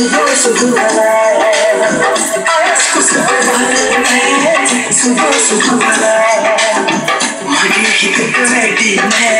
सुबह सुबह आज तो सुबह सुबह सुबह मरी ही तो कमेटी में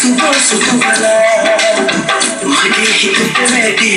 सुबह सुबह मगे हित बैठी